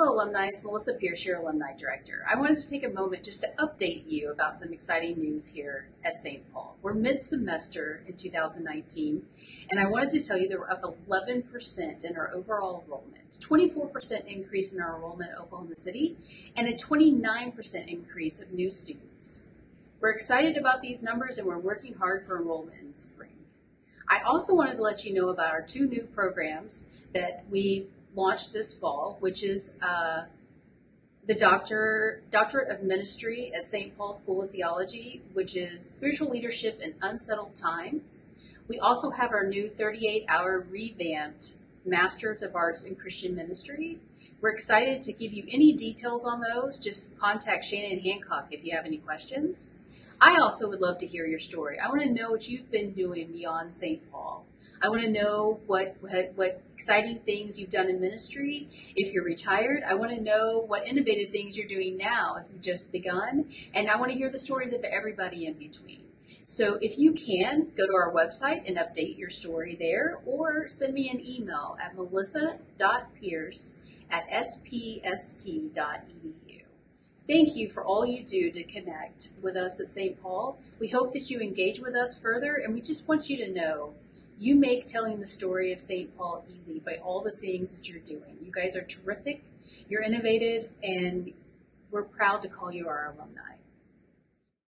Hello, alumni. It's Melissa Pearce, your alumni director. I wanted to take a moment just to update you about some exciting news here at St. Paul. We're mid semester in 2019, and I wanted to tell you that we're up 11% in our overall enrollment, 24% increase in our enrollment at Oklahoma City, and a 29% increase of new students. We're excited about these numbers and we're working hard for enrollment in spring. I also wanted to let you know about our two new programs that we launched this fall, which is uh, the Doctor Doctorate of Ministry at St. Paul School of Theology, which is spiritual leadership in unsettled times. We also have our new 38-hour revamped Masters of Arts in Christian Ministry. We're excited to give you any details on those. Just contact Shannon Hancock if you have any questions. I also would love to hear your story. I want to know what you've been doing beyond St. Paul. I want to know what, what, what exciting things you've done in ministry. If you're retired, I want to know what innovative things you're doing now if you've just begun. And I want to hear the stories of everybody in between. So if you can, go to our website and update your story there or send me an email at melissa.pearce at spst.edu. Thank you for all you do to connect with us at St. Paul. We hope that you engage with us further, and we just want you to know you make telling the story of St. Paul easy by all the things that you're doing. You guys are terrific, you're innovative, and we're proud to call you our alumni.